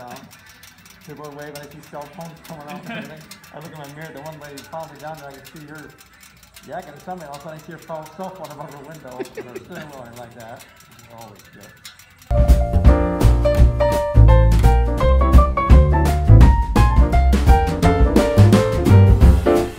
uh, people are waving. I see cell phones coming out. I look in my mirror, the one lady found me down there, I can see her yakking to somebody. All of a sudden I see her phone, cell phone above her window, or sitting like that. Always good.